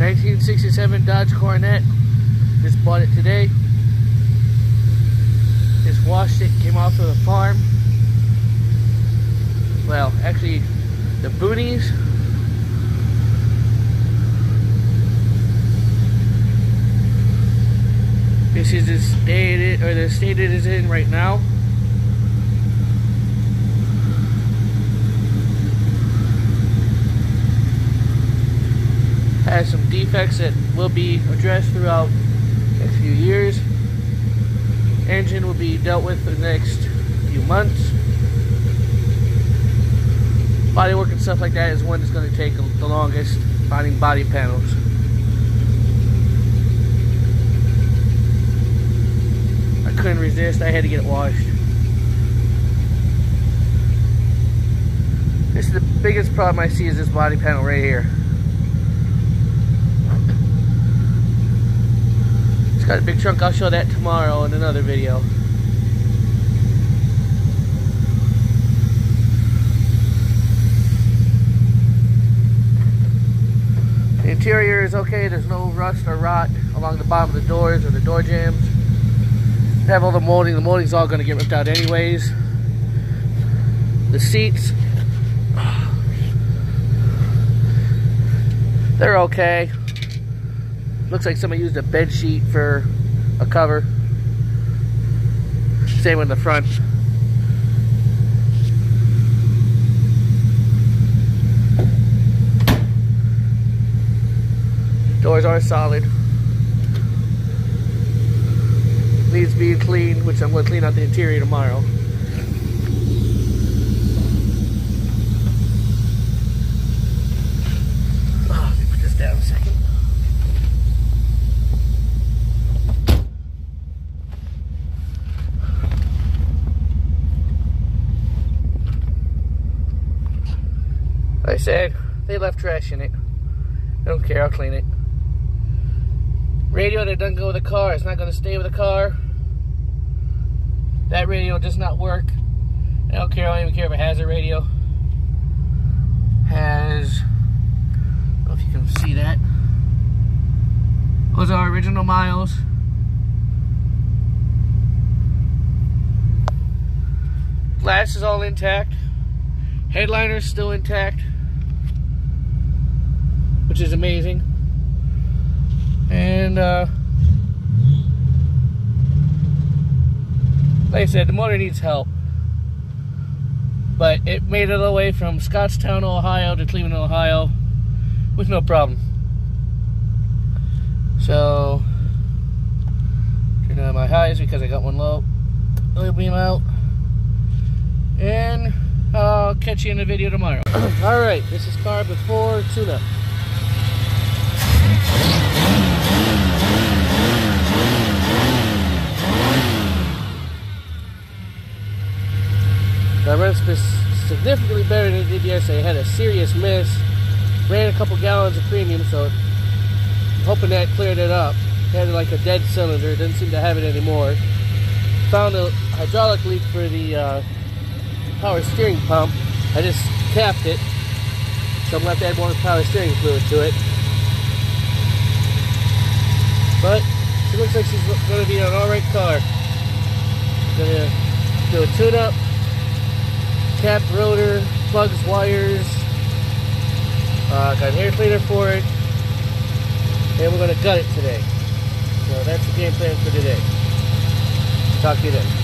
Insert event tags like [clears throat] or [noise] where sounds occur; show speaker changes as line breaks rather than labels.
1967 Dodge Coronet. Just bought it today. Just washed it, came off of the farm. Well, actually, the boonies. This is the state, it, or the state it is in right now. has some defects that will be addressed throughout the next few years. Engine will be dealt with the next few months. Bodywork and stuff like that is one that's going to take the longest, finding body panels. I couldn't resist, I had to get it washed. This is the biggest problem I see is this body panel right here. Got a big trunk. I'll show that tomorrow in another video. The interior is okay. There's no rust or rot along the bottom of the doors or the door jambs. They have all the molding. The molding's all going to get ripped out anyways. The seats, [sighs] they're okay. Looks like somebody used a bed sheet for a cover. Same with the front. Doors are solid. Needs being cleaned, which I'm going to clean out the interior tomorrow. Oh, let me put this down a second. I said, they left trash in it. I don't care, I'll clean it. Radio that doesn't go with the car, it's not going to stay with the car. That radio does not work. I don't care, I don't even care if it has a radio. Has, I don't know if you can see that. Those are original miles. Glass is all intact. Headliner's still intact which is amazing. And uh, like I said, the motor needs help. But it made it all the way from Scottown, Ohio to Cleveland, Ohio with no problem. So, turn on my highs because I got one low. Oil beam out. And I'll catch you in the video tomorrow. [clears throat] Alright, this is car before tune-up. I ran significantly better than it did yesterday. I had a serious miss. Ran a couple gallons of premium, so I'm hoping that cleared it up. Had like a dead cylinder, didn't seem to have it anymore. Found a hydraulic leak for the uh, power steering pump. I just capped it, so I'm to have to add more power steering fluid to it. But she looks like she's going to be an alright car. To do a tune-up cap rotor, plugs, wires. Uh, got an air cleaner for it. And we're going to gut it today. So that's the game plan for today. Talk to you then.